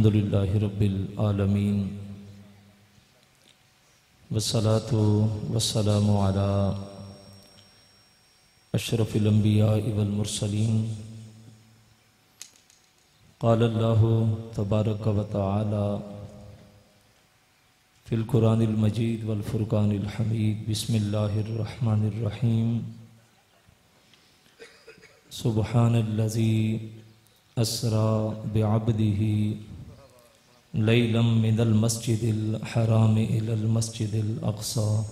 الحمد لله رب العالمين والصلاة والسلام على أشرف الأنبياء والمرسلين قال الله تبارك وتعالى في القرآن المجيد والفرقان الحميد بسم الله الرحمن الرحيم سبحان الذي أسرى بعبده ليلا من المسجد الحرام إلى المسجد الأقصى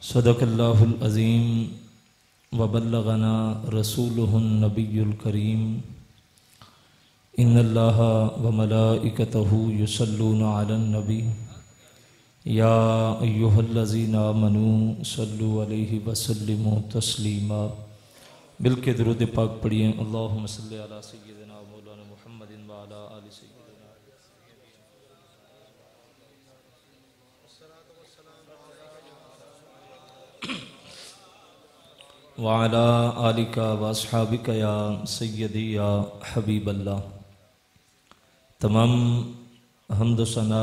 صدق الله العظيم وبلغنا رسوله النبي الكريم إن الله وملائكته يصلون على النبي يا أيها الذين آمنوا صلوا عليه وسلموا تسليما مل کے درود پاک پڑھیے اللہم صلی علی سیدنا مولانا محمد وعلا آل سیدنا وعلا آلکا واصحابکا یا سیدی یا حبیب اللہ تمام حمد و ثنا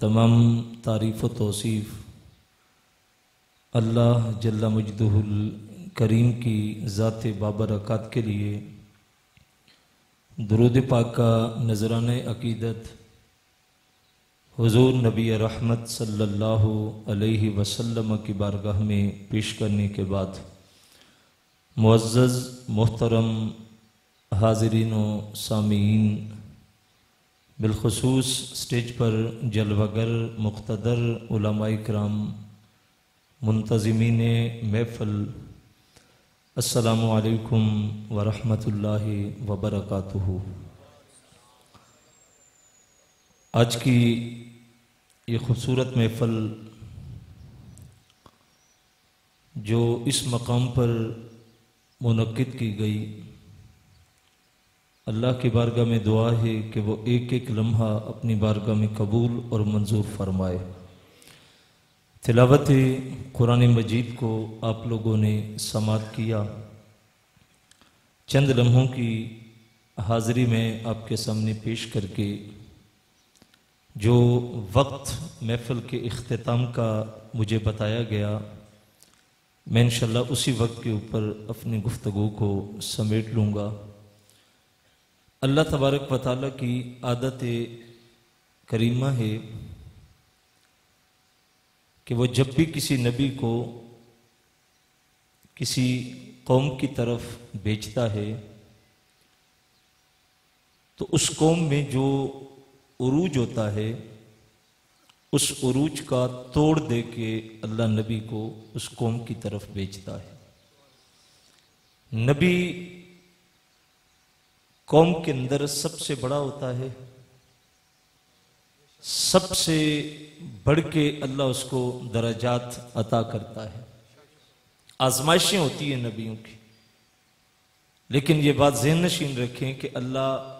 تمام تعریف و توصیف اللہ جل مجدہ کریم کی ذات بابرکات کے لیے درود پاک کا نذران عقیدت حضور نبی رحمت صلی اللہ علیہ وسلم کی بارگاہ میں پیش کرنے کے بعد معزز، محترم حاضرین و سامعین، بالخصوص سٹیج پر جلوگر مقتدر علماء کرام، منتظمین محفل، السلام علیکم ورحمۃ اللہ وبرکاتہ۔ آج کی یہ خوبصورت محفل جو اس مقام پر منعقد کی گئی، اللہ کی بارگاہ میں دعا ہے کہ وہ ایک ایک لمحہ اپنی بارگاہ میں قبول اور منظور فرمائے۔ تلاوت قرآن مجید کو آپ لوگوں نے سماعت کیا۔ چند لمحوں کی حاضری میں آپ کے سامنے پیش کر کے جو وقت محفل کے اختتام کا مجھے بتایا گیا، میں انشاءاللہ اسی وقت کے اوپر اپنی گفتگو کو سمیٹ لوں گا۔ اللہ تبارک و تعالیٰ کی عادت کریمہ ہے کہ وہ جب بھی کسی نبی کو کسی قوم کی طرف بیچتا ہے، تو اس قوم میں جو عروج ہوتا ہے، اس عروج کا توڑ دے کے اللہ نبی کو اس قوم کی طرف بیچتا ہے۔ نبی قوم کے اندر سب سے بڑا ہوتا ہے، سب سے بڑھ کے اللہ اس کو درجات عطا کرتا ہے۔ آزمائشیں ہوتی ہیں نبیوں کی، لیکن یہ بات ذہن نشین رکھیں کہ اللہ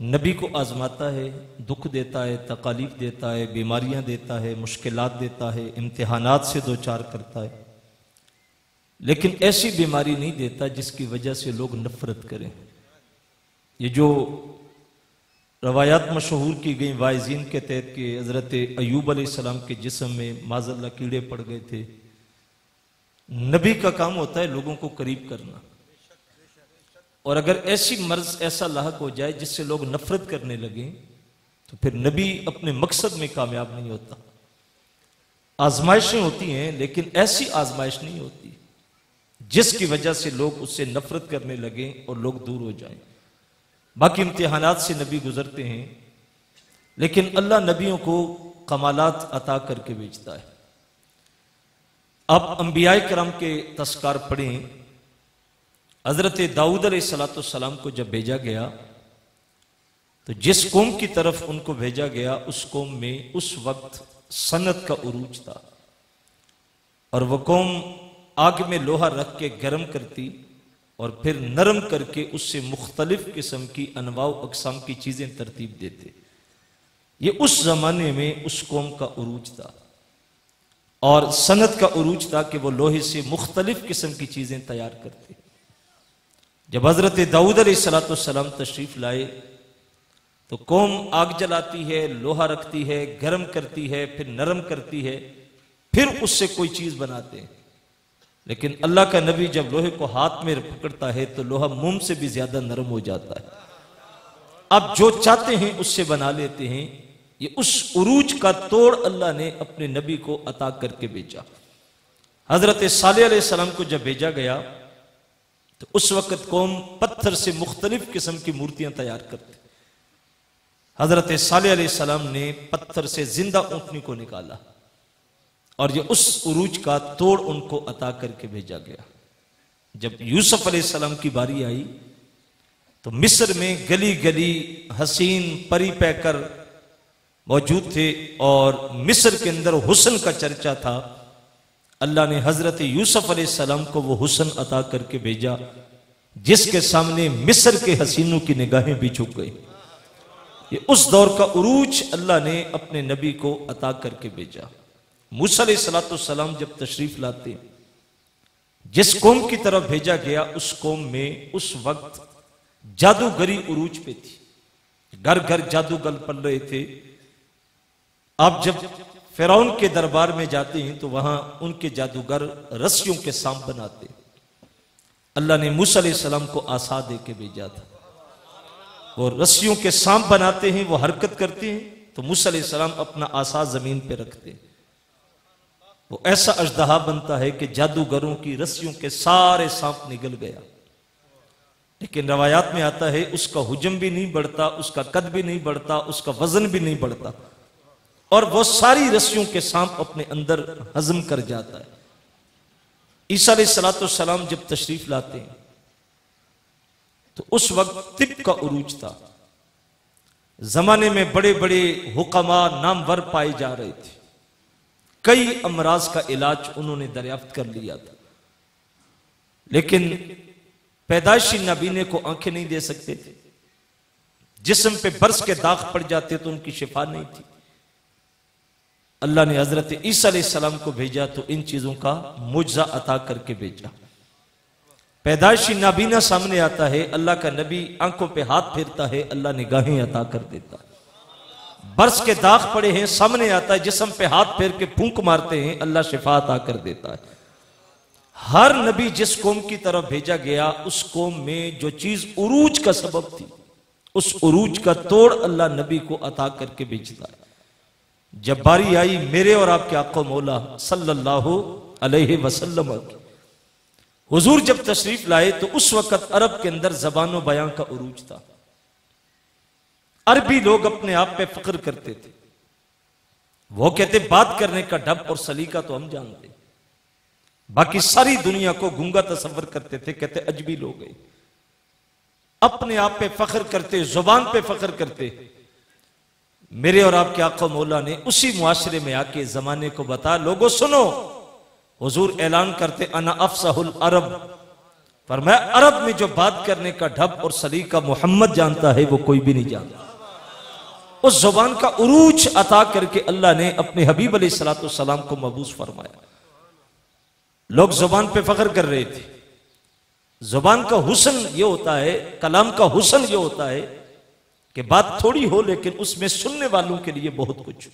نبی کو آزماتا ہے، دکھ دیتا ہے، تکالیف دیتا ہے، بیماریاں دیتا ہے، مشکلات دیتا ہے، امتحانات سے دو چار کرتا ہے۔ لیکن ایسی بیماری نہیں دیتا جس کی وجہ سے لوگ نفرت کریں۔ یہ جو روایات مشہور کی گئیں وائزین کے تحت کہ حضرت ایوب علیہ السلام کے جسم میں معذ اللہ کیڑے پڑ گئے تھے۔ نبی کا کام ہوتا ہے لوگوں کو قریب کرنا۔ اور اگر ایسی مرض، ایسا لاحق ہو جائے جس سے لوگ نفرت کرنے لگیں، تو پھر نبی اپنے مقصد میں کامیاب نہیں ہوتا۔ آزمائشیں ہوتی ہیں، لیکن ایسی آزمائش نہیں ہوتی جس کی وجہ سے لوگ اس سے نفرت کرنے لگیں اور لوگ دور ہو جائیں۔ باقی امتحانات سے نبی گزرتے ہیں، لیکن اللہ نبیوں کو کمالات عطا کر کے بیچتا ہے۔ آپ انبیاء کرام کے تذکار پڑھیں۔ حضرت داؤد علیہ السلاۃ السلام کو جب بھیجا گیا، تو جس قوم کی طرف ان کو بھیجا گیا، اس قوم میں اس وقت سنت کا عروج تھا۔ اور وہ قوم آگ میں لوہا رکھ کے گرم کرتی اور پھر نرم کر کے اس سے مختلف قسم کی انواع و اقسام کی چیزیں ترتیب دیتے۔ یہ اس زمانے میں اس قوم کا عروج تھا۔ اور صنعت کا عروج تھا کہ وہ لوہے سے مختلف قسم کی چیزیں تیار کرتے۔ جب حضرت داؤد علیہ السلاۃ السلام تشریف لائے تو قوم آگ جلاتی ہے، لوہا رکھتی ہے، گرم کرتی ہے، پھر نرم کرتی ہے، پھر اس سے کوئی چیز بناتے ہیں۔ لیکن اللہ کا نبی جب لوہے کو ہاتھ میں پکڑتا ہے تو لوہا موم سے بھی زیادہ نرم ہو جاتا ہے۔ اب جو چاہتے ہیں اس سے بنا لیتے ہیں۔ یہ اس عروج کا توڑ اللہ نے اپنے نبی کو عطا کر کے بھیجا۔ حضرت صالح علیہ السلام کو جب بھیجا گیا تو اس وقت قوم پتھر سے مختلف قسم کی مورتیاں تیار کرتے۔ حضرت صالح علیہ السلام نے پتھر سے زندہ اونٹنی کو نکالا اور یہ اس عروج کا توڑ ان کو عطا کر کے بھیجا گیا۔ جب یوسف علیہ السلام کی باری آئی تو مصر میں گلی گلی حسین پری پیکر موجود تھے اور مصر کے اندر حسن کا چرچا تھا۔ اللہ نے حضرت یوسف علیہ السلام کو وہ حسن عطا کر کے بھیجا، جس کے سامنے مصر کے حسینوں کی نگاہیں بھی چھک گئی یہ اس دور کا عروج اللہ نے اپنے نبی کو عطا کر کے بھیجا۔ موسیٰ علیہ سلاۃ السلام جب تشریف لاتے ہیں جس قوم کی طرف بھیجا گیا، اس قوم میں اس وقت جادوگری عروج پہ تھی۔ گھر گھر جادوگر پل رہے تھے۔ آپ جب فیرون کے دربار میں جاتے ہیں تو وہاں ان کے جادوگر رسیوں کے سام بناتے اللہ نے علیہ السلام کو آسا دے کے بھیجا تھا۔ وہ رسیوں کے سام بناتے ہیں، وہ حرکت کرتے ہیں، تو علیہ السلام اپنا آسا زمین پہ رکھتے ہیں۔ وہ ایسا اجدہا بنتا ہے کہ جادوگروں کی رسیوں کے سارے سانپ نگل گیا۔ لیکن روایات میں آتا ہے، اس کا حجم بھی نہیں بڑھتا، اس کا قد بھی نہیں بڑھتا، اس کا وزن بھی نہیں بڑھتا۔ اور وہ ساری رسیوں کے سانپ اپنے اندر ہضم کر جاتا ہے۔ عیسیٰ علیہ السلاۃ السلام جب تشریف لاتے ہیں، تو اس وقت طب کا عروج تھا۔ زمانے میں بڑے بڑے حکمہ نامور پائے جا رہے تھے۔ کئی امراض کا علاج انہوں نے دریافت کر لیا تھا۔ لیکن پیدائشی نابینے کو آنکھیں نہیں دے سکتے تھے۔ جسم پہ برس کے داغ پڑ جاتے تو ان کی شفا نہیں تھی۔ اللہ نے حضرت عیسیٰ علیہ السلام کو بھیجا تو ان چیزوں کا مجزہ عطا کر کے بھیجا۔ پیدائشی نابینا سامنے آتا ہے، اللہ کا نبی آنکھوں پہ ہاتھ پھیرتا ہے، اللہ نگاہیں عطا کر دیتا۔ ہے برس کے داغ پڑے ہیں، سامنے آتا ہے، جسم پہ ہاتھ پھیر کے پھونک مارتے ہیں، اللہ شفا عطا کر دیتا ہے۔ ہر نبی جس قوم کی طرف بھیجا گیا، اس قوم میں جو چیز عروج کا سبب تھی، اس عروج کا توڑ اللہ نبی کو عطا کر کے بھیجتا ہے۔ جب باری آئی میرے اور آپ کے آقا مولا صلی اللہ علیہ وسلم حضور جب تشریف لائے تو اس وقت عرب کے اندر زبان و بیان کا عروج تھا۔ عربی لوگ اپنے آپ پہ فخر کرتے تھے۔ وہ کہتے بات کرنے کا ڈب اور سلیقہ تو ہم جانتے۔ باقی ساری دنیا کو گنگا تصور کرتے تھے، کہتے اجبی لوگ گئے اپنے آپ پہ فخر کرتے، زبان پہ فخر کرتے۔ میرے اور آپ کے آقا مولا نے اسی معاشرے میں آ کے زمانے کو بتا، لوگوں سنو، حضور اعلان کرتے، انا افسح العرب۔ فرمایا، عرب میں جو بات کرنے کا ڈھب اور سلیقہ محمد جانتا ہے، وہ کوئی بھی نہیں جانتا۔ اس زبان کا عروج عطا کر کے اللہ نے اپنے حبیب علیہ السلام کو محبوس فرمایا۔ لوگ زبان پہ فخر کر رہے تھے۔ زبان کا حسن یہ ہوتا ہے، کلام کا حسن یہ ہوتا ہے کہ بات تھوڑی ہو لیکن اس میں سننے والوں کے لیے بہت کچھ۔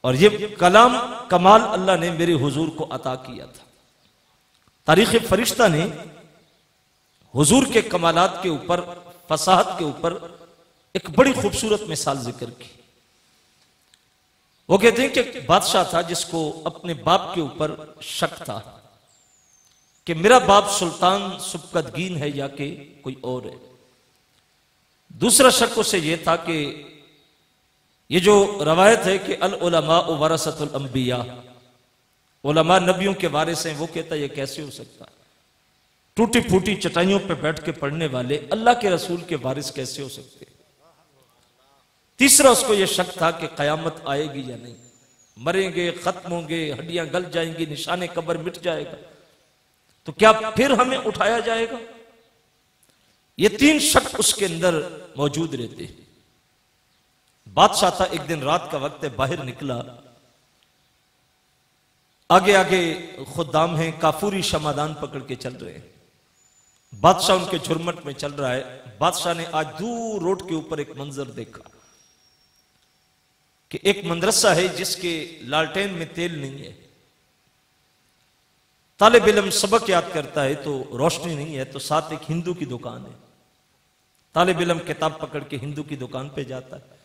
اور یہ کلام کمال اللہ نے میرے حضور کو عطا کیا تھا۔ تاریخ فرشتہ نے حضور کے کمالات کے اوپر فصاحت کے اوپر ایک بڑی خوبصورت مثال ذکر کی۔ وہ کہتے ہیں کہ بادشاہ تھا جس کو اپنے باپ کے اوپر شک تھا کہ میرا باپ سلطان سبکتگین ہے یا کہ کوئی اور ہے۔ دوسرا شک اسے یہ تھا کہ یہ جو روایت ہے کہ العلماء ورثت الانبیاء، علماء نبیوں کے وارث ہیں، وہ کہتا ہے یہ کیسے ہو سکتا ہے؟ ٹوٹی پھوٹی چٹائیوں پہ بیٹھ کے پڑھنے والے اللہ کے رسول کے وارث کیسے ہو سکتے تیسرا اس کو یہ شک تھا کہ قیامت آئے گی یا نہیں۔ مریں گے، ختم ہوں گے، ہڈیاں گل جائیں گی نشان قبر مٹ جائے گا۔ تو کیا پھر ہمیں اٹھایا جائے گا؟ یہ تین شک اس کے اندر موجود رہتے بادشاہ تھا، ایک دن رات کا وقت ہے، باہر نکلا۔ آگے آگے خدام ہیں، کافوری شمادان پکڑ کے چل رہے ہیں۔ بادشاہ ان کے جھرمٹ میں چل رہا ہے۔ بادشاہ نے آج دور روڈ کے اوپر ایک منظر دیکھا کہ ایک مدرسہ ہے جس کے لالٹین میں تیل نہیں ہے۔ طالب علم سبق یاد کرتا ہے تو روشنی نہیں ہے، تو ساتھ ایک ہندو کی دکان ہے۔ طالب علم کتاب پکڑ کے ہندو کی دکان پہ جاتا ہے۔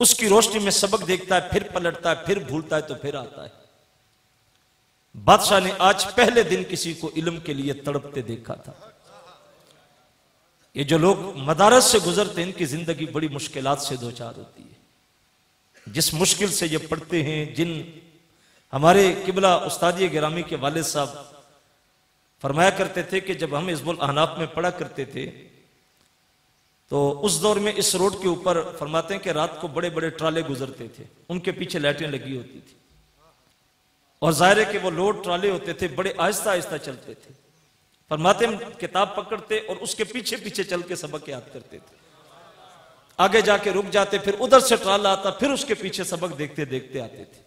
اس کی روشنی میں سبق دیکھتا ہے، پھر پلٹتا ہے، پھر بھولتا ہے تو پھر آتا ہے۔ بادشاہ نے آج پہلے دن کسی کو علم کے لیے تڑپتے دیکھا تھا۔ یہ جو لوگ مدارس سے گزرتے ہیں، ان کی زندگی بڑی مشکلات سے دو چار ہوتی ہے۔ جس مشکل سے یہ پڑھتے ہیں، جن ہمارے قبلہ استادی گرامی کے والد صاحب فرمایا کرتے تھے کہ جب ہم عزب الاحناف میں پڑھا کرتے تھے تو اس دور میں اس روڈ کے اوپر فرماتے ہیں کہ رات کو بڑے بڑے ٹرالے گزرتے تھے۔ ان کے پیچھے لائٹیں لگی ہوتی تھی اور ظاہر ہے کہ وہ لوڈ ٹرالے ہوتے تھے، بڑے آہستہ آہستہ چلتے تھے۔ فرماتے ہیں کتاب پکڑتے اور اس کے پیچھے پیچھے چل کے سبق یاد کرتے تھے۔ آگے جا کے رک جاتے، پھر ادھر سے ٹرالا آتا، پھر اس کے پیچھے سبق دیکھتے دیکھتے آتے تھے۔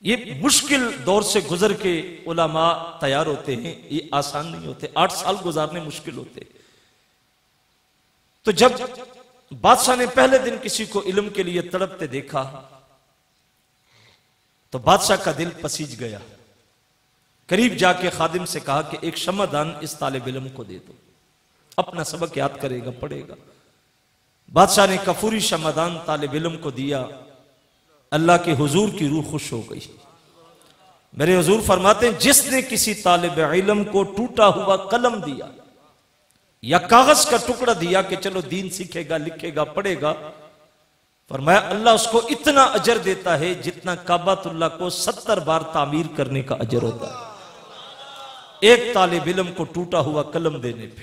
یہ مشکل دور سے گزر کے علماء تیار ہوتے ہیں، یہ آسان نہیں ہوتے۔ آٹھ سال گزارنے مشکل ہوتے۔ ہیں تو جب بادشاہ نے پہلے دن کسی کو علم کے لیے تڑپتے دیکھا، تو بادشاہ کا دل پسیج گیا۔ قریب جا کے خادم سے کہا کہ ایک شمدان اس طالب علم کو دے دو۔ اپنا سبق یاد کرے گا، پڑھے گا۔ بادشاہ نے کفوری شمدان طالب علم کو دیا۔ اللہ کے حضور کی روح خوش ہو گئی۔ میرے حضور فرماتے ہیں، جس نے کسی طالب علم کو ٹوٹا ہوا قلم دیا یا کاغذ کا ٹکڑا دیا کہ چلو دین سیکھے گا، لکھے گا، پڑھے گا۔ فرمایا، اللہ اس کو اتنا اجر دیتا ہے جتنا کعبۃ اللہ کو ستر بار تعمیر کرنے کا اجر ہوتا ہے۔ ایک طالب علم کو ٹوٹا ہوا قلم دینے پہ۔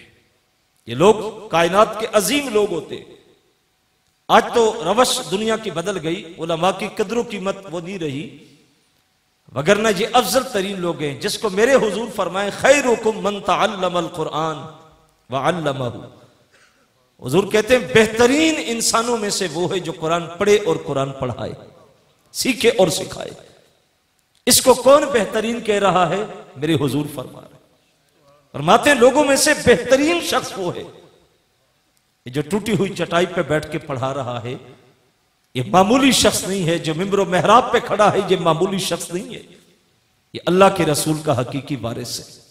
یہ لوگ کائنات کے عظیم لوگ ہوتے۔ آج تو روش دنیا کی بدل گئی، علماء کی قدر و قیمت وہ نہیں رہی۔ وگرنہ یہ افضل ترین لوگ ہیں، جس کو میرے حضور فرمائے، خیرکم من تعلم القرآن۔ وعلمہ حضور کہتے ہیں، بہترین انسانوں میں سے وہ ہے جو قرآن پڑھے اور قرآن پڑھائے، سیکھے اور سکھائے۔ اس کو کون بہترین کہہ رہا ہے؟ میرے حضور فرما رہے فرماتے ہیں، لوگوں میں سے بہترین شخص وہ ہے جو ٹوٹی ہوئی چٹائی پہ بیٹھ کے پڑھا رہا ہے۔ یہ معمولی شخص نہیں ہے جو ممبر و محراب پہ کھڑا ہے، یہ معمولی شخص نہیں ہے۔ یہ اللہ کے رسول کا حقیقی وارث ہے۔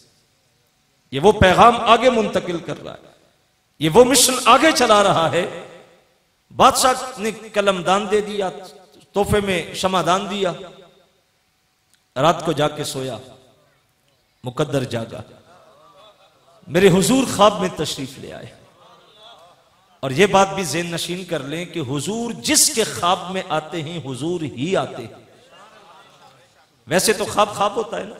یہ وہ پیغام آگے منتقل کر رہا ہے۔ یہ وہ مشن آگے چلا رہا ہے۔ بادشاہ نے قلم دان دے دیا، تحفے میں شمع دان دیا۔ رات کو جا کے سویا۔ مقدر جاگا۔ میرے حضور خواب میں تشریف لے آئے۔ اور یہ بات بھی ذہن نشین کر لیں کہ حضور جس کے خواب میں آتے ہیں، حضور ہی آتے ہیں۔ ویسے تو خواب خواب ہوتا ہے نا۔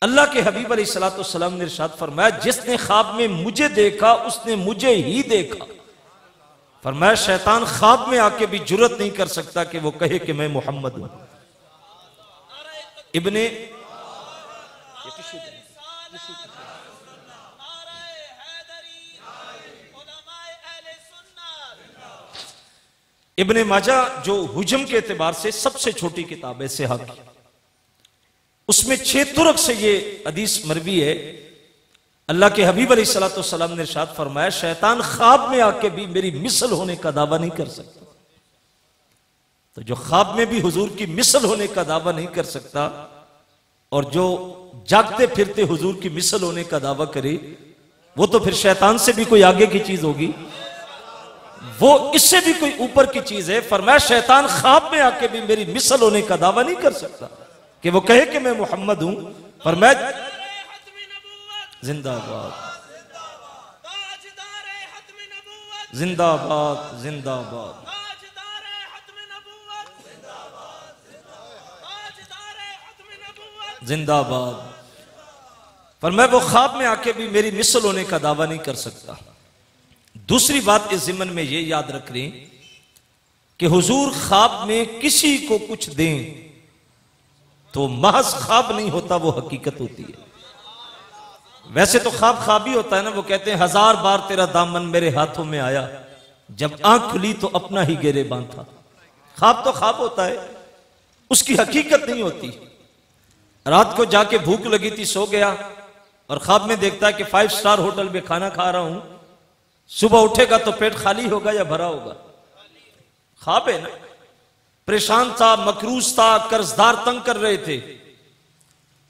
اللہ کے حبیب علیہ السلام نے ارشاد فرمایا، جس نے خواب میں مجھے دیکھا، اس نے مجھے ہی دیکھا۔ فرمایا، شیطان خواب میں آ کے بھی جرت نہیں کر سکتا کہ وہ کہے کہ میں محمد ہوں۔ ابن ابن ماجہ جو حجم کے اعتبار سے سب سے چھوٹی کتاب ہے سیاح کی۔ اس میں چھ ترک سے یہ حدیث مروی ہے۔ اللہ کے حبیب علیہ السلام نے ارشاد فرمایا، شیطان خواب میں آ کے بھی میری مثل ہونے کا دعویٰ نہیں کر سکتا۔ تو جو خواب میں بھی حضور کی مثل ہونے کا دعویٰ نہیں کر سکتا، اور جو جاگتے پھرتے حضور کی مثل ہونے کا دعویٰ کرے، وہ تو پھر شیطان سے بھی کوئی آگے کی چیز ہوگی۔ وہ اس سے بھی کوئی اوپر کی چیز ہے۔ فرمایا، شیطان خواب میں آ کے بھی میری مثل ہونے کا دعویٰ نہیں کر سکتا۔ کہ وہ کہے کہ میں محمد ہوں پر میں زندہ باد زندہ باد زندہ باد۔ زندہ باد۔ پر میں وہ خواب میں آ کے بھی میری مثل ہونے کا دعویٰ نہیں کر سکتا۔ دوسری بات اس زمن میں یہ یاد رکھ لیں کہ حضور خواب میں کسی کو کچھ دیں تو محض خواب نہیں ہوتا، وہ حقیقت ہوتی ہے۔ ویسے تو خواب خواب ہی ہوتا ہے نا، وہ کہتے ہیں، ہزار بار تیرا دامن میرے ہاتھوں میں آیا، جب آنکھ کھلی تو اپنا ہی گیرے باندھا۔ خواب تو خواب ہوتا ہے، اس کی حقیقت نہیں ہوتی۔ رات کو جا کے بھوک لگی تھی، سو گیا۔ اور خواب میں دیکھتا ہے کہ فائیو سٹار ہوٹل میں کھانا کھا رہا ہوں۔ صبح اٹھے گا تو پیٹ خالی ہوگا یا بھرا ہوگا؟ خواب ہے نا۔ پریشان تھا مکروز تھا، قرضدار تنگ کر رہے تھے۔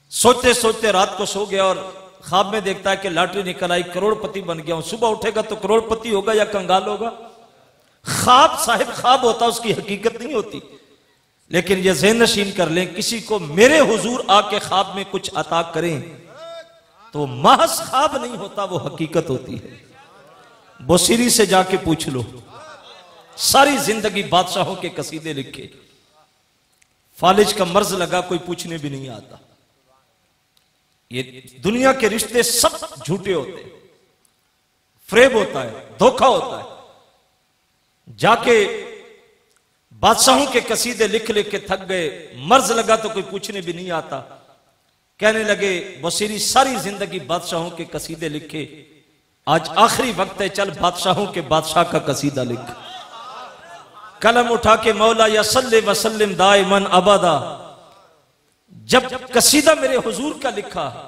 سوچتے سوچتے رات کو سو گیا اور خواب میں دیکھتا ہے کہ لاٹری نکل آئی کروڑ پتی بن گیا۔ ہوں صبح اٹھے گا تو کروڑ پتی ہوگا یا کنگال ہوگا؟ خواب، صاحب خواب ہوتا، اس کی حقیقت نہیں ہوتی۔ لیکن یہ ذہن نشین کر لیں، کسی کو میرے حضور آ کے خواب میں کچھ عطا کریں تو محض خواب نہیں ہوتا، وہ حقیقت ہوتی ہے۔ بوسیری سے جا کے پوچھ لو۔ ساری زندگی بادشاہوں کے قصیدے لکھے۔ فالج کا مرض لگا، کوئی پوچھنے بھی نہیں آتا۔ یہ دنیا کے رشتے سب جھوٹے ہوتے ہیں۔ فریب ہوتا ہے، دھوکہ ہوتا ہے۔ جا کے بادشاہوں کے قصیدے لکھ لکھ کے تھک گئے، مرض لگا تو کوئی پوچھنے بھی نہیں آتا۔ کہنے لگے، بصیری ساری زندگی بادشاہوں کے قصیدے لکھے۔ آج آخری وقت ہے، چل بادشاہوں کے بادشاہ کا قصیدہ لکھ۔ قلم اٹھا کے مولا یا صلی وسلم دائمن ابدا، جب قصیدہ میرے حضور کا لکھا،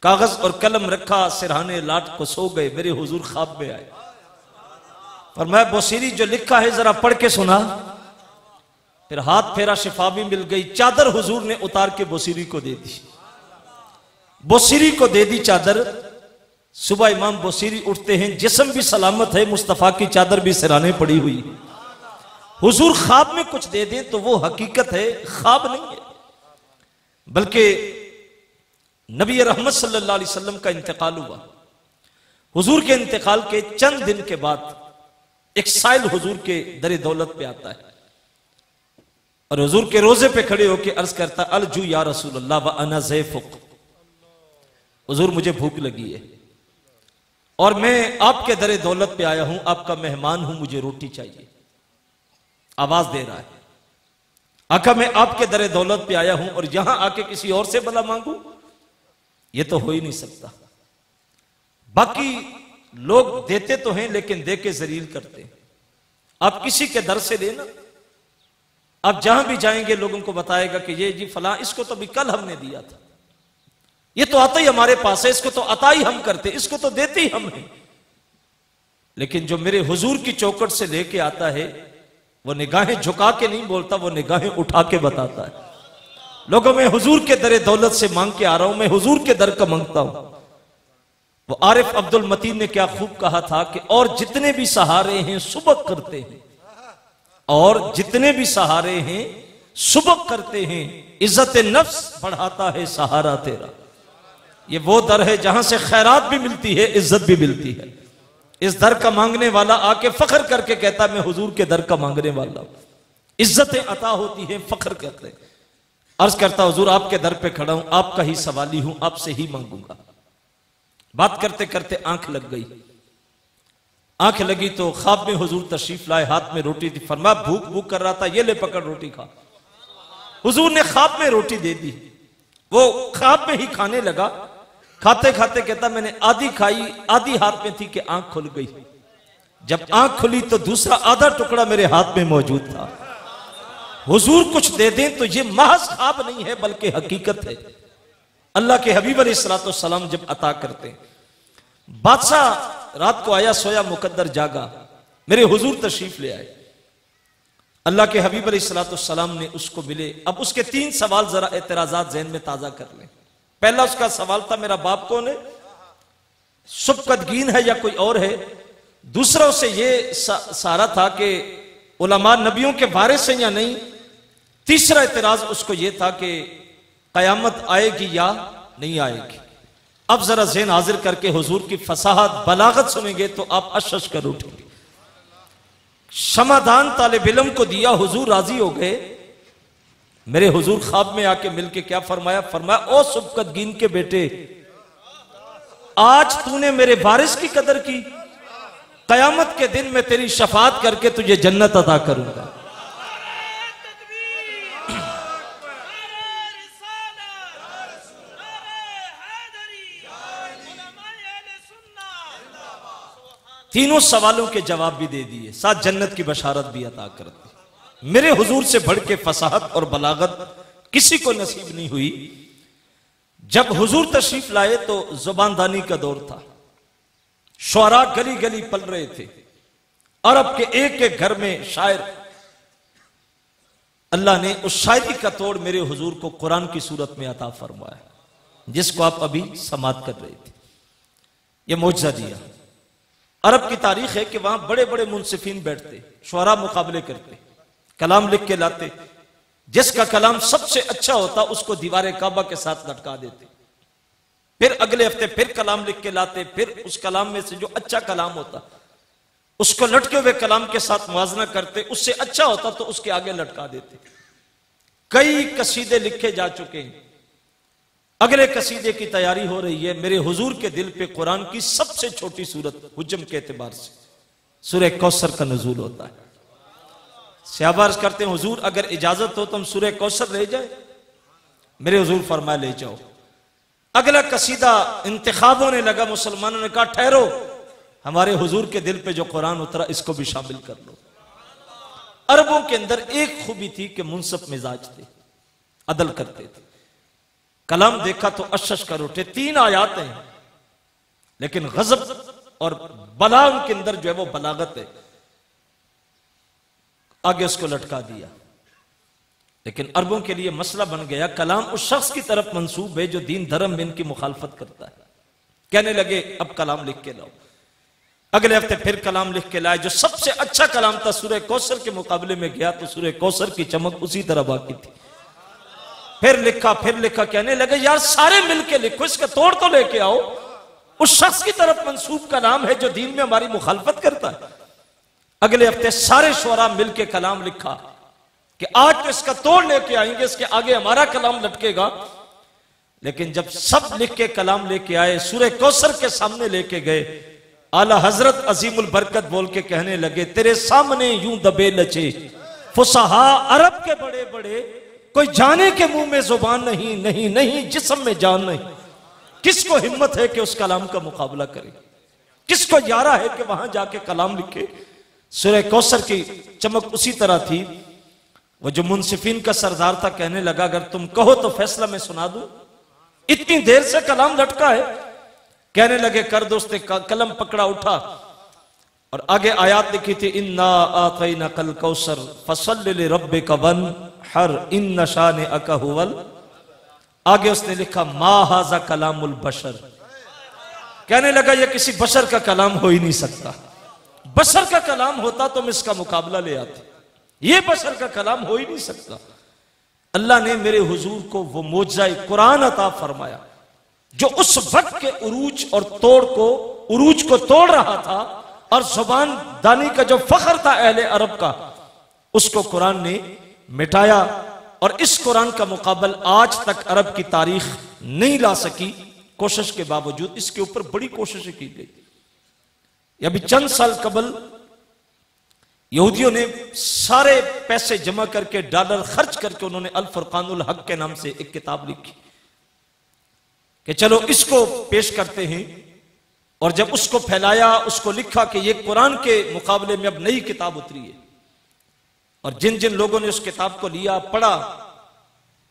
کاغذ اور قلم رکھا، سرہانے لاٹ کو سو گئے، میرے حضور خواب میں آئے۔ اور میں بوسیری جو لکھا ہے، ذرا پڑھ کے سنا۔ پھر ہاتھ پھیرا شفا بھی مل گئی، چادر حضور نے اتار کے بوسیری کو دے دی۔ بوسیری کو دے دی چادر۔ صبح امام بوسیری اٹھتے ہیں، جسم بھی سلامت ہے، مصطفیٰ کی چادر بھی سرانے پڑی ہوئی۔ حضور خواب میں کچھ دے دیں تو وہ حقیقت ہے، خواب نہیں ہے۔ بلکہ نبی رحمت صلی اللہ علیہ وسلم کا انتقال ہوا۔ حضور کے انتقال کے چند دن کے بعد ایک سائل حضور کے در دولت پہ آتا ہے۔ اور حضور کے روزے پہ کھڑے ہو کے عرض کرتا الجو یا رسول اللہ و انا زیفق۔ حضور مجھے بھوک لگی ہے۔ اور میں آپ کے در دولت پہ آیا ہوں، آپ کا مہمان ہوں، مجھے روٹی چاہیے۔ آواز دے رہا ہے۔ آقا میں آپ کے در دولت پہ آیا ہوں اور یہاں آ کے کسی اور سے بلا مانگوں؟ یہ تو ہو ہی نہیں سکتا۔ باقی لوگ دیتے تو ہیں لیکن دے کے ذریل کرتے۔ ہیں آپ کسی کے در سے لینا۔ آپ جہاں بھی جائیں گے لوگوں کو بتائے گا کہ یہ جی فلاں، اس کو تو بھی کل ہم نے دیا تھا۔ یہ تو آتا ہی ہمارے پاس ہے، اس کو تو عطا ہی ہم کرتے، اس کو تو دیتے ہی ہم ہیں۔ لیکن جو میرے حضور کی چوکٹ سے لے کے آتا ہے وہ نگاہیں جھکا کے نہیں بولتا، وہ نگاہیں اٹھا کے بتاتا ہے۔ لوگوں، میں حضور کے در دولت سے مانگ کے آ رہا ہوں، میں حضور کے در کا مانگتا ہوں۔ وہ عارف عبد المتین نے کیا خوب کہا تھا کہ اور جتنے بھی سہارے ہیں، سبق کرتے ہیں۔ اور جتنے بھی سہارے ہیں، سبق کرتے ہیں۔ عزت نفس بڑھاتا ہے، سہارا تیرا۔ یہ وہ در ہے جہاں سے خیرات بھی ملتی ہے، عزت بھی ملتی ہے۔ اس در کا مانگنے والا آ کے فخر کر کے کہتا میں حضور کے در کا مانگنے والا ہوں۔ عزتیں عطا ہوتی ہیں، فخر کرتے عرض کرتا حضور آپ کے در پہ کھڑا ہوں، آپ کا ہی سوالی ہوں، آپ سے ہی مانگوں گا۔ بات کرتے کرتے آنکھ لگ گئی۔ آنکھ لگی تو خواب میں حضور تشریف لائے، ہاتھ میں روٹی تھی فرما، بھوک بھوک کر رہا تھا، یہ لے پکڑ روٹی کھا۔ حضور نے خواب میں روٹی دے دی۔ وہ خواب میں ہی کھانے لگا۔ کھاتے کھاتے کہتا میں نے آدھی کھائی، آدھی ہاتھ میں تھی کہ آنکھ کھل گئی۔ جب آنکھ کھلی تو دوسرا آدھا ٹکڑا میرے ہاتھ میں موجود تھا۔ حضور کچھ دے دیں تو یہ محض خواب نہیں ہے بلکہ حقیقت ہے۔ اللہ کے حبیب علیہ السلام جب عطا کرتے بادشاہ رات کو آیا، سویا مقدر جاگا۔ میرے حضور تشریف لے آئے۔ اللہ کے حبیب علیہ السلام نے اس کو ملے۔ اب اس کے تین سوال ذرا اعتراضات ذہن میں تازہ کر لیں۔ پہلا اس کا سوال تھا، میرا باپ کون ہے؟ سبقدگین ہے یا کوئی اور ہے؟ دوسرا اسے یہ سارا تھا کہ علماء نبیوں کے وارث ہیں یا نہیں؟ تیسرا اعتراض اس کو یہ تھا کہ قیامت آئے گی یا نہیں آئے گی؟ اب ذرا ذہن حاضر کر کے حضور کی فصاحت، بلاغت سنیں گے تو آپ اشش کر اٹھیں گے۔ شمادان طالب علم کو دیا حضور راضی ہو گئے۔ میرے حضور خواب میں آ کے مل کے کیا فرمایا؟ فرمایا، او سبکت گین کے بیٹے، آج تو نے میرے وارث کی قدر کی، قیامت کے دن میں تیری شفاعت کر کے تجھے جنت عطا کروں گا. تینوں سوالوں کے جواب بھی دے دیے، ساتھ جنت کی بشارت بھی عطا کر دی میرے حضور سے بڑھ کے فصاحت اور بلاغت کسی کو نصیب نہیں ہوئی۔ جب حضور تشریف لائے تو زبان دانی کا دور تھا۔ شعراء گلی گلی پل رہے تھے۔ عرب کے ایک ایک گھر میں شاعر۔ اللہ نے اس شاعری کا توڑ میرے حضور کو قرآن کی صورت میں عطا فرمایا، جس کو آپ ابھی سماعت کر رہے تھے۔ یہ موجزہ دیا۔ عرب کی تاریخ ہے کہ وہاں بڑے بڑے منصفین بیٹھتے، شعراء مقابلے کرتے۔ کلام لکھ کے لاتے۔ جس کا کلام سب سے اچھا ہوتا، اس کو دیوار کعبہ کے ساتھ لٹکا دیتے۔ پھر اگلے ہفتے پھر کلام لکھ کے لاتے، پھر اس کلام میں سے جو اچھا کلام ہوتا، اس کو لٹکے ہوئے کلام کے ساتھ موازنہ کرتے، اس سے اچھا ہوتا تو اس کے آگے لٹکا دیتے۔ کئی قصیدے لکھے جا چکے ہیں۔ اگلے قصیدے کی تیاری ہو رہی ہے۔ میرے حضور کے دل پہ قرآن کی سب سے چھوٹی صورت حجم کے اعتبار سے۔ سورہ کوسر کا نزول ہوتا ہے۔ سیابارز کرتے ہیں، حضور اگر اجازت ہو تو ہم سورہ کوسر لے جائے میرے حضور فرمائے، لے جاؤ۔ اگلا قصیدہ انتخاب ہونے لگا، مسلمانوں نے کہا، ٹھہرو۔ ہمارے حضور کے دل پہ جو قرآن اترا، اس کو بھی شامل کر لو۔ عربوں کے اندر ایک خوبی تھی کہ منصف مزاج تھے، عدل کرتے تھے۔ کلام دیکھا تو اشش کر اٹھے، تین آیات ہیں۔ لیکن غضب اور بلا ان کے اندر جو ہے وہ بلاغت ہے۔ آگے اس کو لٹکا دیا۔ لیکن عربوں کے لیے مسئلہ بن گیا، کلام اس شخص کی طرف منصوب ہے جو دین دھرم میں ان کی مخالفت کرتا ہے۔ کہنے لگے، اب کلام لکھ کے لاؤ۔ اگلے ہفتے پھر کلام لکھ کے لائے، جو سب سے اچھا کلام تھا، سورہ کوسر کے مقابلے میں گیا تو سورہ کوسر کی چمک اسی طرح باقی تھی۔ پھر لکھا پھر لکھا، کہنے لگے، یار سارے مل کے لکھو، اس کا توڑ تو لے کے آؤ۔ اس شخص کی طرف منصوب کا نام ہے جو دین میں ہماری مخالفت کرتا ہے۔ اگلے ہفتے سارے شعراء مل کے کلام لکھا کہ آج تو اس کا توڑ لے کے آئیں گے، اس کے آگے ہمارا کلام لٹکے گا۔ لیکن جب سب لکھ کے کلام لے کے آئے، سورہ کوسر کے سامنے لے کے گئے، اعلی حضرت عظیم البرکت بول کے کہنے لگے، تیرے سامنے یوں دبے لچے۔ فسہا عرب کے بڑے بڑے، کوئی جانے کے منہ میں زبان نہیں نہیں نہیں، جسم میں جان نہیں۔ کس کو ہمت ہے کہ اس کلام کا مقابلہ کرے؟ کس کو یارہ ہے کہ وہاں جا کے کلام لکھے؟ سورہ کوسر کی چمک اسی طرح تھی۔ وہ جو منصفین کا سردار تھا کہنے لگا، اگر تم کہو تو فیصلہ میں سنا دوں۔ اتنی دیر سے کلام لٹکا ہے۔ کہنے لگے، کر دوست کلم پکڑا، اٹھا۔ اور آگے آیات لکھی تھی، انا آتینا کل کوسر فصل رب کا ون ہر ان نشان اکہول آگے اس نے لکھا، ما ہاذا کلام البشر کہنے لگا، یہ کسی بشر کا کلام ہو ہی نہیں سکتا۔ بشر کا کلام ہوتا تو ہم اس کا مقابلہ لے آتے یہ بشر کا کلام ہو ہی نہیں سکتا۔ اللہ نے میرے حضور کو وہ موجزہ قرآن عطا فرمایا، جو اس وقت کے عروج اور توڑ کو، عروج کو توڑ رہا تھا، اور زبان دانی کا جو فخر تھا اہل عرب کا، اس کو قرآن نے مٹایا۔ اور اس قرآن کا مقابل آج تک عرب کی تاریخ نہیں لا سکی۔ کوشش کے باوجود اس کے اوپر بڑی کوششیں کی گئی۔ ابھی چند سال قبل یہودیوں نے سارے پیسے جمع کر کے ڈالر خرچ کر کے انہوں نے الفرقان الحق کے نام سے ایک کتاب لکھی کہ چلو اس کو پیش کرتے ہیں اور جب اس کو پھیلایا، اس کو لکھا کہ یہ قرآن کے مقابلے میں اب نئی کتاب اتری ہے اور جن جن لوگوں نے اس کتاب کو لیا، پڑھا،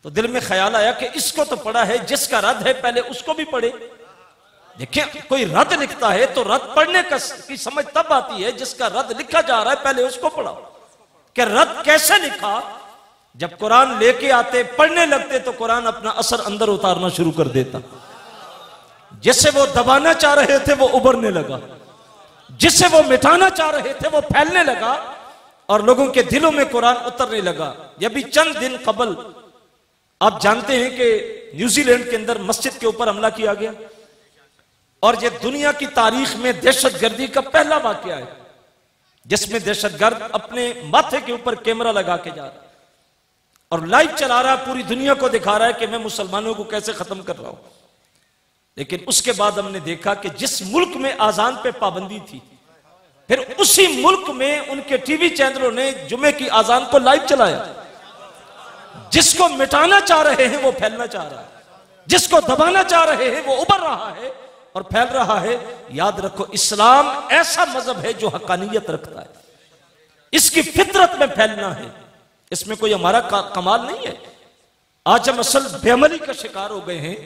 تو دل میں خیال آیا کہ اس کو تو پڑھا ہے، جس کا رد ہے پہلے اس کو بھی پڑھے۔ دیکھیں، کوئی رد لکھتا ہے تو رد پڑھنے کی سمجھ تب آتی ہے جس کا رد لکھا جا رہا ہے، پہلے اس کو پڑھا کہ رد کیسے لکھا؟ جب قرآن لے کے آتے، پڑھنے لگتے تو قرآن اپنا اثر اندر اتارنا شروع کر دیتا۔ جسے وہ دبانا چاہ رہے تھے، وہ ابھرنے لگا۔ جسے وہ مٹانا چاہ رہے تھے، وہ پھیلنے لگا۔ اور لوگوں کے دلوں میں قرآن اترنے لگا۔ یہ بھی چند دن قبل آپ جانتے ہیں کہ نیوزی لینڈ کے اندر مسجد کے اوپر حملہ کیا گیا۔ اور یہ دنیا کی تاریخ میں دہشت گردی کا پہلا واقعہ ہے، جس میں دہشت گرد اپنے ماتھے کے اوپر کیمرہ لگا کے جا رہا ہے۔ اور لائیو چلا رہا ہے، پوری دنیا کو دکھا رہا ہے کہ میں مسلمانوں کو کیسے ختم کر رہا ہوں۔ لیکن اس کے بعد ہم نے دیکھا کہ جس ملک میں آزان پہ پابندی تھی، پھر اسی ملک میں ان کے ٹی وی چینلوں نے جمعے کی آزان کو لائیو چلایا۔ جس کو مٹانا چاہ رہے ہیں، وہ پھیلنا چاہ رہا ہے۔ جس کو دبانا چاہ رہے ہیں، وہ ابھر رہا ہے۔ اور پھیل رہا ہے۔ یاد رکھو، اسلام ایسا مذہب ہے جو حقانیت رکھتا ہے۔ اس کی فطرت میں پھیلنا ہے۔ اس میں کوئی ہمارا کمال نہیں ہے۔ آج ہم اصل بے عملی کا شکار ہو گئے ہیں۔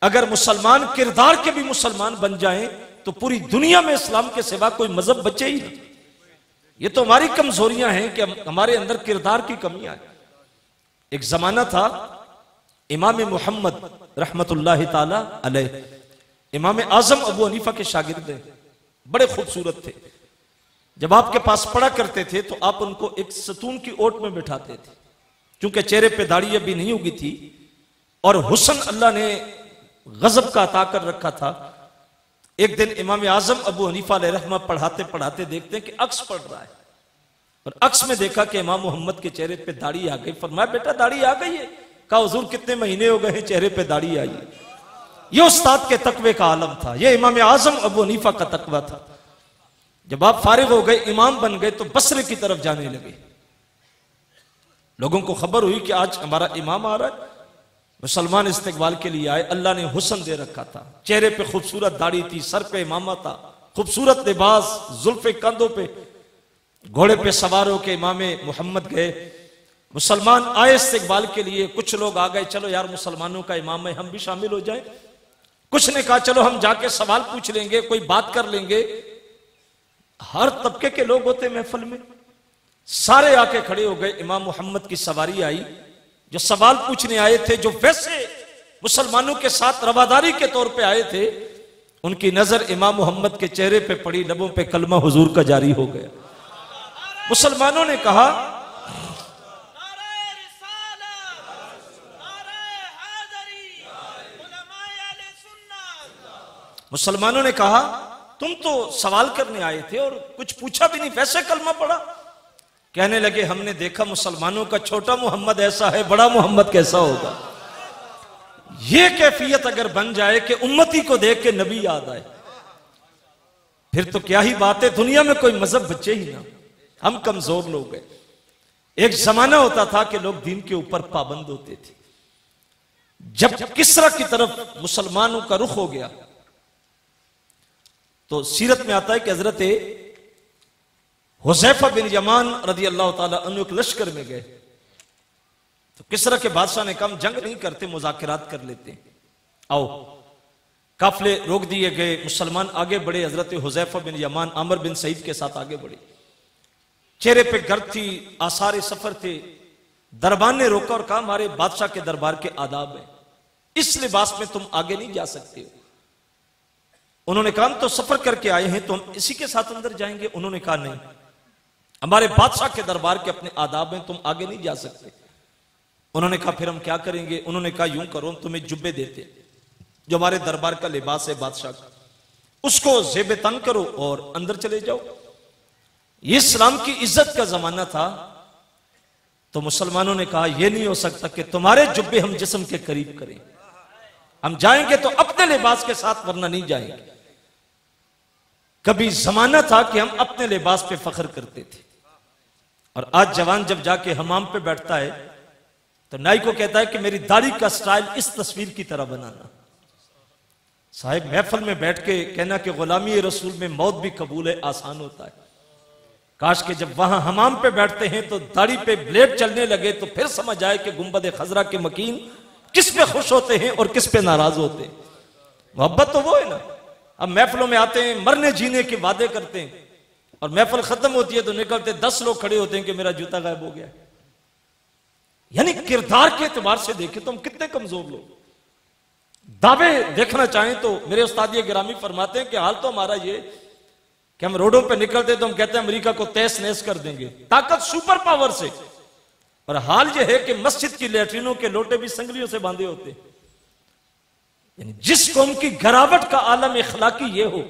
اگر مسلمان کردار کے بھی مسلمان بن جائیں، تو پوری دنیا میں اسلام کے سوا کوئی مذہب بچے ہی نہیں۔ یہ تو ہماری کمزوریاں ہیں کہ ہمارے اندر کردار کی کمیاں ہیں ایک زمانہ تھا، امام محمد رحمت اللہ تعالی علیہ امام اعظم ابو حنیفہ کے شاگرد ہیں، بڑے خوبصورت تھے۔ جب آپ کے پاس پڑھا کرتے تھے تو آپ ان کو ایک ستون کی اوٹ میں بٹھاتے تھے۔ چونکہ چہرے پہ داڑھی ابھی نہیں ہوگی تھی اور حسن اللہ نے غضب کا عطا کر رکھا تھا۔ ایک دن امام اعظم ابو حنیفہ علیہ رحمہ پڑھاتے پڑھاتے دیکھتے ہیں کہ عکس پڑھ رہا ہے۔ اور عکس میں دیکھا کہ امام محمد کے چہرے پہ داڑھی آ گئی۔ فرمایا، بیٹا، داڑھی آ گئی ہے۔ کہا، حضور، کتنے مہینے ہو گئے ہیں چہرے پہ داڑھی آئی ہے۔ یہ استاد کے تقوی کا عالم تھا، یہ امام اعظم ابو حنیفہ کا تقوی تھا۔ جب آپ فارغ ہو گئے، امام بن گئے تو بسرے کی طرف جانے لگے۔ لوگوں کو خبر ہوئی کہ آج ہمارا امام آ رہا ہے، مسلمان استقبال کے لیے آئے، اللہ نے حسن دے رکھا تھا۔ چہرے پہ خوبصورت داڑھی تھی، سر پہ امامہ تھا۔ خوبصورت لباس، زلف کندھوں پہ۔ گھوڑے پہ سوار ہو کے امام محمد گئے۔ مسلمان آئے استقبال کے لیے، کچھ لوگ آ گئے، چلو یار، مسلمانوں کا امام ہے، ہم بھی شامل ہو جائیں۔ کچھ نے کہا، چلو ہم جا کے سوال پوچھ لیں گے، کوئی بات کر لیں گے۔ ہر طبقے کے لوگ ہوتے محفل میں۔ سارے آ کے کھڑے ہو گئے۔ امام محمد کی سواری آئی۔ جو سوال پوچھنے آئے تھے، جو ویسے مسلمانوں کے ساتھ رواداری کے طور پہ آئے تھے، ان کی نظر امام محمد کے چہرے پہ پڑی، لبوں پہ کلمہ حضور کا جاری ہو گیا۔ مسلمانوں نے کہا مسلمانوں نے کہا، تم تو سوال کرنے آئے تھے اور کچھ پوچھا بھی نہیں، ویسے کلمہ پڑا کہنے لگے، ہم نے دیکھا مسلمانوں کا چھوٹا محمد ایسا ہے، بڑا محمد کیسا ہوگا۔ یہ کیفیت اگر بن جائے کہ امتی کو دیکھ کے نبی یاد آئے۔ پھر تو کیا ہی بات ہے دنیا میں کوئی مذہب بچے ہی نہ۔ ہم کمزور لوگ ہیں۔ ایک زمانہ ہوتا تھا کہ لوگ دین کے اوپر پابند ہوتے تھے۔ جب کسرا کی طرف مسلمانوں کا رخ ہو گیا تو سیرت میں آتا ہے کہ حضرت حزیفہ بن یمان رضی اللہ تعالیٰ عنہ ایک لشکر میں گئے۔ تو کسرا کے بادشاہ نے کم جنگ نہیں کرتے، مذاکرات کر لیتے آؤ کافلے روک دیے گئے، مسلمان آگے بڑھے، حضرت حزیفہ بن یمان عمر بن سعید کے ساتھ آگے بڑھے۔ چہرے پہ گرد تھی، آثار سفر تھے۔ دربان نے روکا اور کہا، ہمارے بادشاہ کے دربار کے آداب ہیں۔ اس لباس میں تم آگے نہیں جا سکتے ہو۔ انہوں نے کہا، ہم تو سفر کر کے آئے ہیں تو ہم اسی کے ساتھ اندر جائیں گے؟ انہوں نے کہا، نہیں۔ ہمارے بادشاہ کے دربار کے اپنے آداب ہیں، تم آگے نہیں جا سکتے۔ انہوں نے کہا، پھر ہم کیا کریں گے؟ انہوں نے کہا، یوں کرو تمہیں جبے دیتے جو ہمارے دربار کا لباس ہے بادشاہ کا، اس کو زیب تن کرو اور اندر چلے جاؤ۔ یہ اسلام کی عزت کا زمانہ تھا۔ تو مسلمانوں نے کہا، یہ نہیں ہو سکتا کہ تمہارے جبے ہم جسم کے قریب کریں۔ ہم جائیں گے تو اپنے لباس کے ساتھ، ورنہ نہیں جائیں گے۔ کبھی زمانہ تھا کہ ہم اپنے لباس پہ فخر کرتے تھے۔ اور آج جوان جب جا کے حمام پہ بیٹھتا ہے، تو نائی کو کہتا ہے کہ میری داڑھی کا سٹائل اس تصویر کی طرح بنانا۔ صاحب، محفل میں بیٹھ کے کہنا کہ غلامی رسول میں موت بھی قبول ہے، آسان ہوتا ہے۔ کاش کہ جب وہاں حمام پہ بیٹھتے ہیں تو داڑھی پہ بلیڈ چلنے لگے تو پھر سمجھ آئے کہ گنبد خزرہ کے مکین کس پہ خوش ہوتے ہیں اور کس پہ ناراض ہوتے ہیں۔ محبت تو وہ ہے نا۔ اب محفلوں میں آتے ہیں، مرنے جینے کے وعدے کرتے ہیں۔ اور محفل ختم ہوتی ہے تو نکلتے دس لوگ کھڑے ہوتے ہیں کہ میرا جوتا غائب ہو گیا۔ یعنی کردار کے اعتبار سے دیکھیں تو ہم کتنے کمزور لوگ۔ دعوے دیکھنا چاہیں تو میرے استاد یہ گرامی فرماتے ہیں کہ حال تو ہمارا یہ کہ ہم روڈوں پہ نکلتے تو ہم کہتے ہیں امریکہ کو تیس نیس کر دیں گے۔ طاقت سپر پاور سے۔ اور حال یہ ہے کہ مسجد کی لیٹرینوں کے لوٹے بھی سنگلیوں سے باندھے ہوتے ہیں۔ یعنی جس قوم کی گراوٹ کا عالم اخلاقی یہ ہو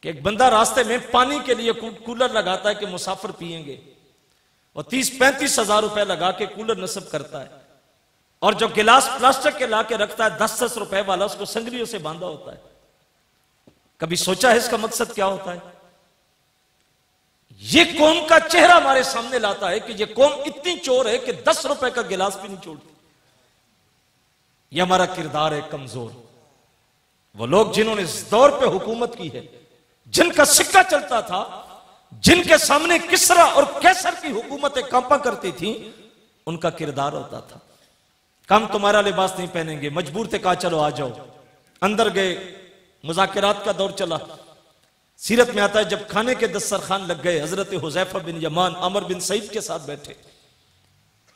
کہ ایک بندہ راستے میں پانی کے لیے کولر لگاتا ہے کہ مسافر پیئیں گے اور تیس پینتیس ہزار روپے لگا کے کولر نصب کرتا ہے اور جو گلاس پلاسٹک کے لا کے رکھتا ہے، دس دس روپے والا اس کو سنگلیوں سے باندھا ہوتا ہے۔ کبھی سوچا ہے اس کا مقصد کیا ہوتا ہے؟ یہ قوم کا چہرہ ہمارے سامنے لاتا ہے کہ یہ قوم اتنی چور ہے کہ دس روپے کا گلاس بھی نہیں چھوڑتی۔ یہ ہمارا کردار ہے کمزور۔ وہ لوگ جنہوں نے اس دور پہ حکومت کی ہے، جن کا سکہ چلتا تھا، جن کے سامنے کسرا اور کیسر کی حکومتیں کمپا کرتی تھیں، ان کا کردار ہوتا تھا۔ کم تمہارا لباس نہیں پہنیں گے، مجبور تھے، کہا چلو آ جاؤ۔ اندر گئے، مذاکرات کا دور چلا۔ سیرت میں آتا ہے، جب کھانے کے دسترخوان لگ گئے، حضرت حذیفہ بن یمان، عمر بن سعید کے ساتھ بیٹھے۔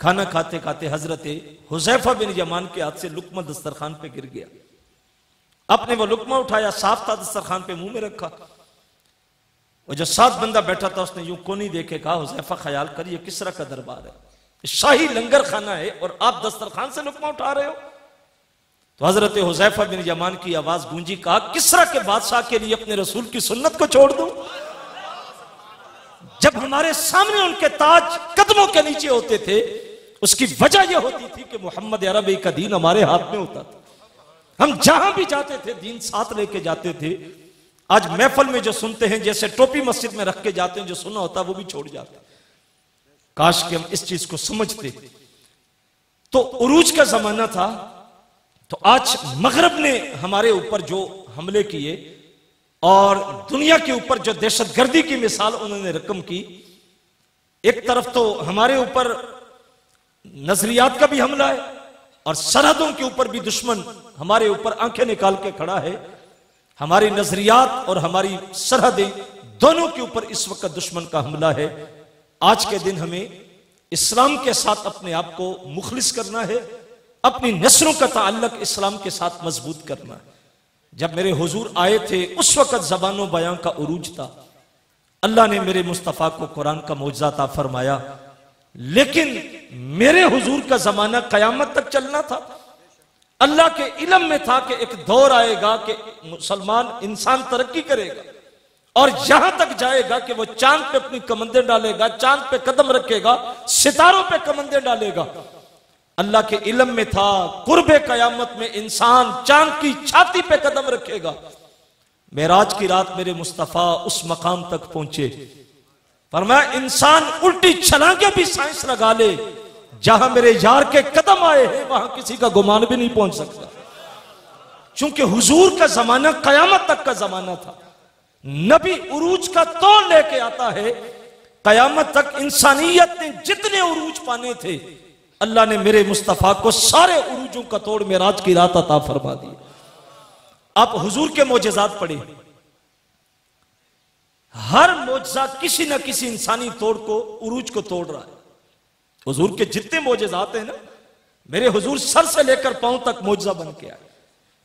کھانا کھاتے کھاتے حضرت حذیفہ بن یمان کے ہاتھ سے لکمہ دسترخوان پہ گر گیا۔ آپ نے وہ لکمہ اٹھایا، صاف تھا دسترخوان پہ منہ میں رکھا۔ وہ جو سات بندہ بیٹھا تھا، اس نے یوں کونی دیکھے، کہا، حذیفہ، خیال کر یہ کس طرح کا دربار ہے؟ شاہی لنگر خانہ ہے اور آپ دسترخوان سے لکمہ اٹھا رہے ہو۔ تو حضرت حضیفہ بن یمان کی آواز گونجی، کہا کسرا کے بادشاہ کے لیے اپنے رسول کی سنت کو چھوڑ دوں؟ جب ہمارے سامنے ان کے تاج قدموں کے نیچے ہوتے تھے اس کی وجہ یہ ہوتی تھی کہ محمد عربی کا دین ہمارے ہاتھ میں ہوتا تھا۔ ہم جہاں بھی جاتے تھے، دین ساتھ لے کے جاتے تھے۔ آج محفل میں جو سنتے ہیں، جیسے ٹوپی مسجد میں رکھ کے جاتے ہیں، جو سنا ہوتا وہ بھی چھوڑ جاتے کاش کہ ہم اس چیز کو سمجھتے۔ تو عروج کا زمانہ تھا۔ تو آج مغرب نے ہمارے اوپر جو حملے کیے، اور دنیا کے اوپر جو دہشت گردی کی مثال انہوں نے رقم کی، ایک طرف تو ہمارے اوپر نظریات کا بھی حملہ ہے اور سرحدوں کے اوپر بھی دشمن ہمارے اوپر آنکھیں نکال کے کھڑا ہے۔ ہماری نظریات اور ہماری سرحدیں دونوں کے اوپر اس وقت دشمن کا حملہ ہے۔ آج کے دن ہمیں اسلام کے ساتھ اپنے آپ کو مخلص کرنا ہے۔ اپنی نسلوں کا تعلق اسلام کے ساتھ مضبوط کرنا۔ جب میرے حضور آئے تھے، اس وقت زبان و بیان کا عروج تھا۔ اللہ نے میرے مصطفیٰ کو قرآن کا موجزہ فرمایا۔ لیکن میرے حضور کا زمانہ قیامت تک چلنا تھا۔ اللہ کے علم میں تھا کہ ایک دور آئے گا کہ مسلمان انسان ترقی کرے گا اور یہاں تک جائے گا کہ وہ چاند پہ اپنی کمندے ڈالے گا، چاند پہ قدم رکھے گا، ستاروں پہ کمندے ڈالے گا۔ اللہ کے علم میں تھا، قرب قیامت میں انسان چاند کی چھاتی پہ قدم رکھے گا۔ میراج کی رات میرے مصطفیٰ اس مقام تک پہنچے۔ فرمایا، انسان الٹی چھلانگے بھی سائنس لگا لے۔ جہاں میرے یار کے قدم آئے ہیں، وہاں کسی کا گمان بھی نہیں پہنچ سکتا۔ چونکہ حضور کا زمانہ قیامت تک کا زمانہ تھا۔ نبی عروج کا تو لے کے آتا ہے۔ قیامت تک انسانیت نے جتنے عروج پانے تھے، اللہ نے میرے مصطفیٰ کو سارے عروجوں کا توڑ میراج کی رات عطا فرما دی۔ آپ حضور کے موجزات پڑھیں۔ ہر موجزہ کسی نہ کسی انسانی توڑ کو، عروج کو توڑ رہا ہے۔ حضور کے جتنے موجزات ہیں نا، میرے حضور سر سے لے کر پاؤں تک موجزہ بن کے آئے۔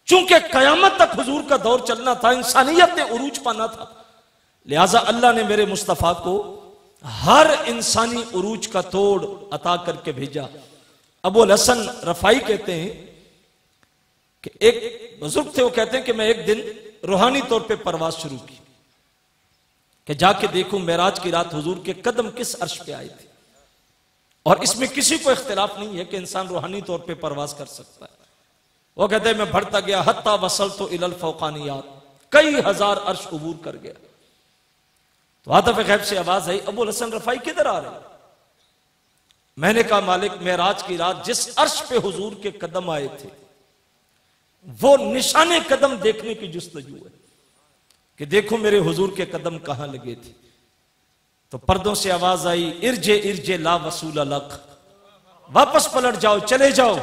چونکہ قیامت تک حضور کا دور چلنا تھا، انسانیت نے عروج پانا تھا۔ لہٰذا اللہ نے میرے مصطفیٰ کو ہر انسانی عروج کا توڑ عطا کر کے بھیجا۔ ابو الحسن رفائی کہتے ہیں کہ ایک بزرگ تھے، وہ کہتے ہیں کہ میں ایک دن روحانی طور پہ پرواز شروع کی۔ کہ جا کے دیکھوں میراج کی رات حضور کے قدم کس عرش پہ آئے تھے۔ اور اس میں کسی کو اختلاف نہیں ہے کہ انسان روحانی طور پہ پرواز کر سکتا ہے۔ وہ کہتے میں بڑھتا گیا، حتیٰ وصل تو الفوقانیات۔ کئی ہزار عرش عبور کر گیا۔ تو عاطف غیب سے آواز آئی، ابو الحسن رفائی کدھر آ رہے میں نے کہا، مالک، معراج کی رات جس عرش پہ حضور کے قدم آئے تھے، وہ نشان قدم دیکھنے کی جستجو ہے۔ کہ دیکھو میرے حضور کے قدم کہاں لگے تھے۔ تو پردوں سے آواز آئی ارجے ارجے لا وصول لکھ واپس پلٹ جاؤ چلے جاؤ۔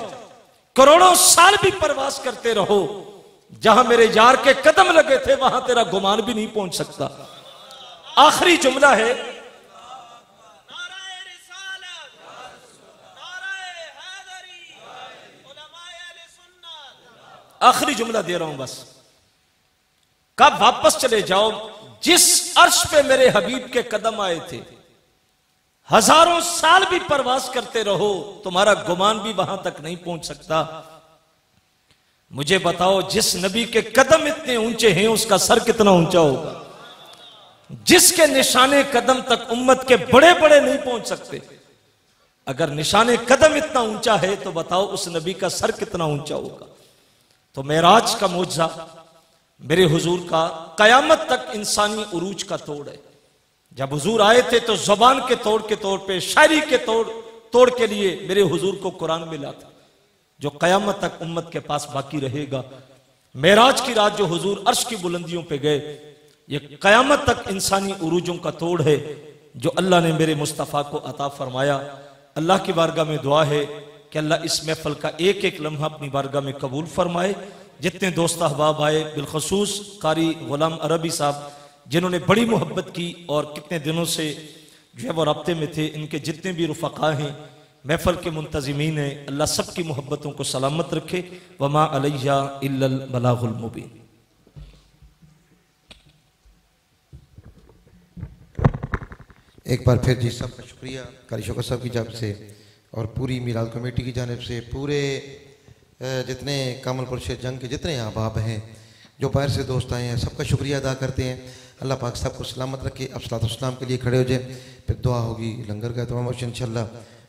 کروڑوں سال بھی پرواز کرتے رہو۔ جہاں میرے یار کے قدم لگے تھے وہاں تیرا گمان بھی نہیں پہنچ سکتا۔ آخری جملہ ہے۔ آخری جملہ دے رہا ہوں بس۔ کب واپس چلے جاؤ جس عرش پہ میرے حبیب کے قدم آئے تھے۔ ہزاروں سال بھی پرواز کرتے رہو، تمہارا گمان بھی وہاں تک نہیں پہنچ سکتا۔ مجھے بتاؤ، جس نبی کے قدم اتنے اونچے ہیں، اس کا سر کتنا اونچا ہوگا؟ جس کے نشانے قدم تک امت کے بڑے بڑے نہیں پہنچ سکتے۔ اگر نشان قدم اتنا اونچا ہے، تو بتاؤ، اس نبی کا سر کتنا اونچا ہوگا؟ تو میراج کا موجزہ میرے حضور کا قیامت تک انسانی عروج کا توڑ ہے۔ جب حضور آئے تھے تو زبان کے توڑ کے طور پہ، شاعری کے توڑ توڑ کے لیے میرے حضور کو قرآن ملا تھا۔ جو قیامت تک امت کے پاس باقی رہے گا۔ میراج کی رات جو حضور عرش کی بلندیوں پہ گئے، یہ قیامت تک انسانی عروجوں کا توڑ ہے۔ جو اللہ نے میرے مصطفیٰ کو عطا فرمایا۔ اللہ کی بارگاہ میں دعا ہے کہ اللہ اس محفل کا ایک ایک لمحہ اپنی بارگاہ میں قبول فرمائے۔ جتنے دوست احباب آئے، بالخصوص قاری غلام عربی صاحب، جنہوں نے بڑی محبت کی اور کتنے دنوں سے جو ہے وہ رابطے میں تھے، ان کے جتنے بھی رفقا ہیں، محفل کے منتظمین ہیں، اللہ سب کی محبتوں کو سلامت رکھے، وما علیہ الا البلاغ المبین۔ ایک بار پھر جی سب کا شکریہ کاری شوکر صاحب کی جانب سے اور پوری میلاد کمیٹی کی جانب سے، پورے جتنے کامل پرش جنگ کے جتنے احباب ہیں، جو باہر سے دوست آئے ہیں، سب کا شکریہ ادا کرتے ہیں۔ اللہ پاک صاحب کو سلامت رکھے۔ اب صلاح السلام کے لیے کھڑے ہو جائیں۔ پھر دعا ہوگی، لنگر کا تمام ان شاء اللہ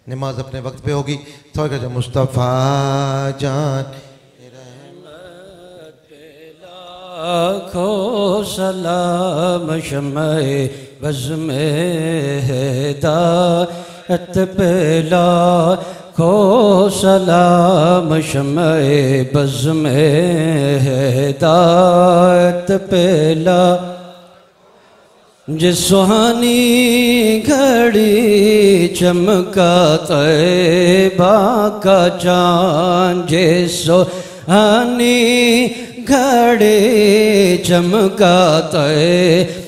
نماز اپنے وقت پہ ہوگی۔ تھوڑا کہ مصطفیٰ جان۔ لاکھوں سلام شمع بزم ہدایت پہ لاکھوں سلام شمع بزم ہدایت پہ لاکھوں جس سہانی گھڑی چمکا طیبہ کا چاند جس سہانی گھڑی چمکا طیبہ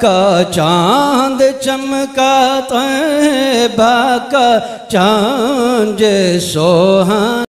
کا چاند چمکا طیبہ کا چاند جس